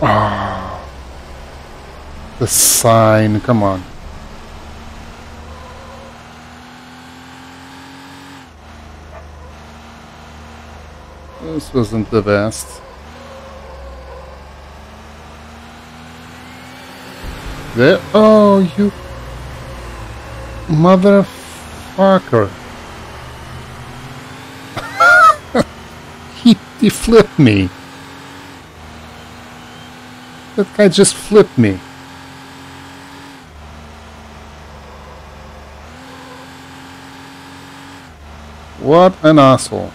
Ah. The sign, come on. This wasn't the best. There. Oh, you. Motherfucker. he, he flipped me. That guy just flipped me. What an asshole.